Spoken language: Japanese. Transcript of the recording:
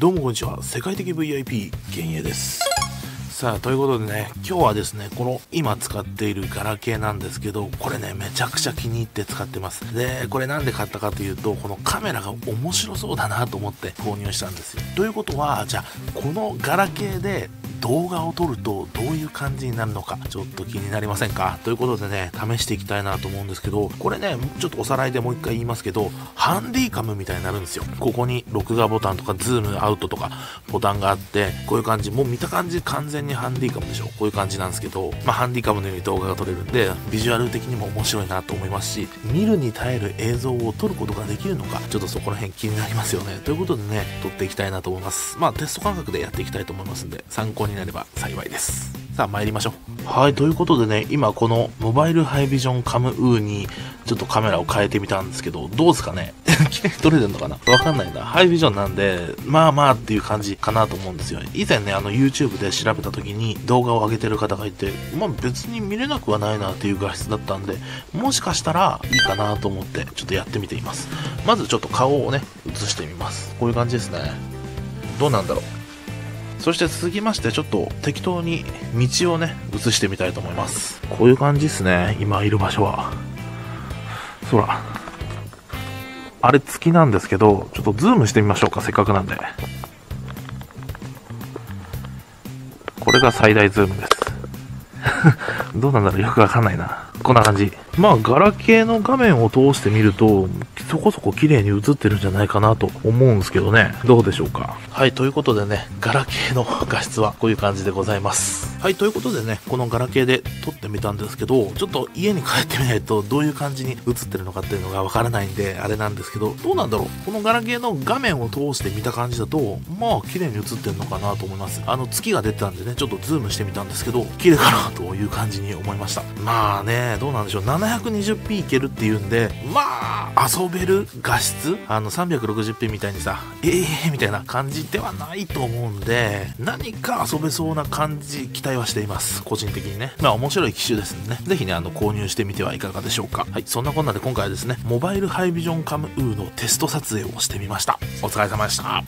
どうもこんにちは。世界的 VIP 幻影です。さあということでね今日はですねこの今使っているガラケーなんですけどこれねめちゃくちゃ気に入って使ってます。でこれなんで買ったかというとこのカメラが面白そうだなと思って購入したんですよ。ということはじゃあこのガラケーで動画を撮るとどういう感じになるのかちょっと気になりませんか？ということでね試していきたいなと思うんですけどこれねちょっとおさらいでもう一回言いますけどハンディカムみたいになるんですよ。ここに録画ボタンとかズームアウトとかボタンがあってこういう感じ。もう見た感じ完全にハンディカムでしょ。こういう感じなんですけど、まあ、ハンディカムのように動画が撮れるんでビジュアル的にも面白いなと思いますし見るに耐える映像を撮ることができるのかちょっとそこら辺気になりますよね。ということでね撮っていきたいなと思います。まあテスト感覚でやっていきたいと思いますんで参考になれば幸いです。さあ参りましょう。はいということでね今このモバイルハイビジョンカムウーにちょっとカメラを変えてみたんですけどどうですかね？綺麗に撮れてんのかな？わかんないな。ハイビジョンなんでまあまあっていう感じかなと思うんですよ。以前ねあの YouTube で調べた時に動画を上げてる方がいてまあ別に見れなくはないなっていう画質だったんでもしかしたらいいかなと思ってちょっとやってみています。まずちょっと顔をね映してみます。こういう感じですね。どうなんだろう？そして続きましてちょっと適当に道をね移してみたいと思います。こういう感じですね今いる場所は。空あれ月なんですけどちょっとズームしてみましょうかせっかくなんで。これが最大ズームです。どうなんだろうよくわかんないな。こんな感じ。まあ、ガラケーの画面を通してみると、そこそこ綺麗に映ってるんじゃないかなと思うんですけどね。どうでしょうか？はい、ということでね、ガラケーの画質はこういう感じでございます。はい、ということでね、このガラケーで撮ってみたんですけど、ちょっと家に帰ってみないとどういう感じに映ってるのかっていうのがわからないんで、あれなんですけど、どうなんだろう？このガラケーの画面を通して見た感じだと、まあ、綺麗に映ってるのかなと思います。あの、月が出てたんでね、ちょっとズームしてみたんですけど、綺麗かなという感じに思いました。まあね、どうなんでしょう？720p いけるっていうんで、まあ、遊べる画質？あの 360p みたいにさ、ええー、みたいな感じではないと思うんで、何か遊べそうな感じ、期待はしています。個人的にね。まあ面白い機種ですんでね。ぜひね、あの、購入してみてはいかがでしょうか。はい、そんなこんなで今回はですね、 Mobile Hi-Vision CAM Wooo のテスト撮影をしてみました。お疲れ様でした。